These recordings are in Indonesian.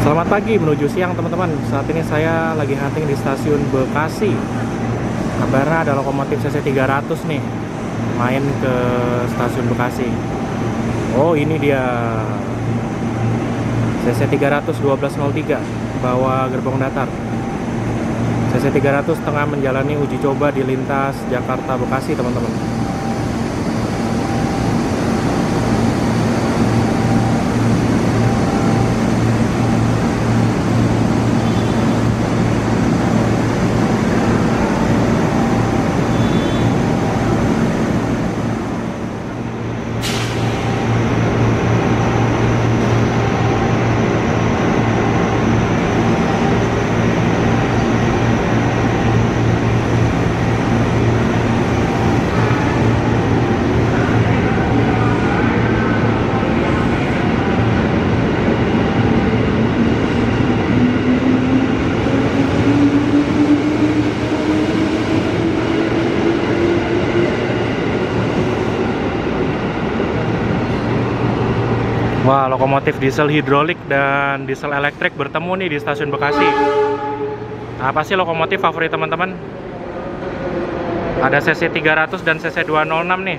Selamat pagi menuju siang teman-teman. Saat ini saya lagi hunting di stasiun Bekasi. Kabarnya ada lokomotif CC 300 nih Main ke stasiun Bekasi. Oh ini dia. CC 300 1203 Bawa gerbong datar. CC 300 tengah menjalani uji coba di lintas Jakarta Bekasi teman-teman. Lokomotif diesel hidrolik dan diesel elektrik bertemu nih di stasiun Bekasi. Apa sih lokomotif favorit teman-teman? Ada CC 300 dan CC 206 nih.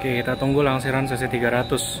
Oke, kita tunggu langsiran cc 300.